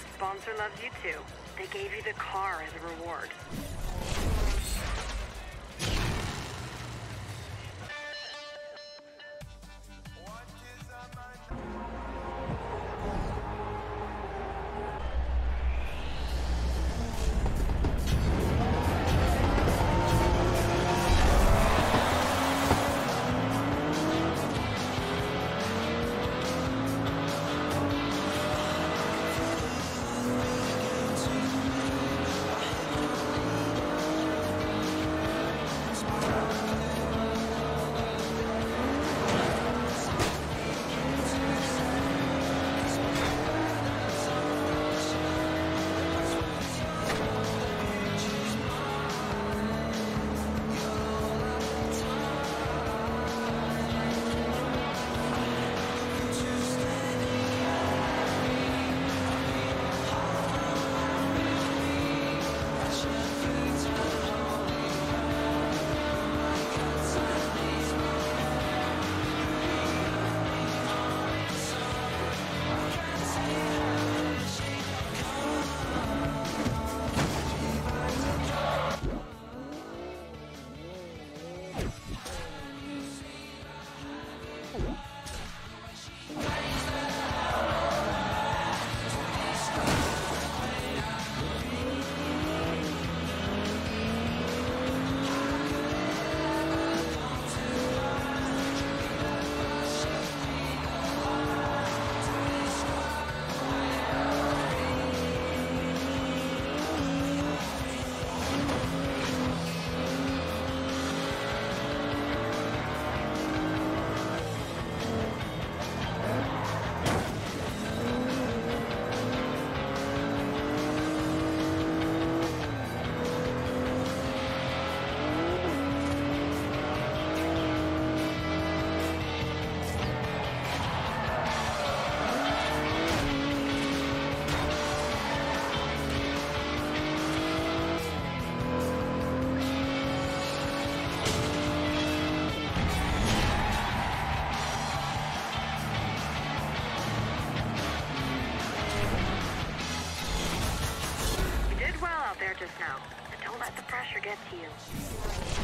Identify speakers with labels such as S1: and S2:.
S1: sponsor loves you too. They gave you the car as a reward. Just now. Don't let the pressure get to you.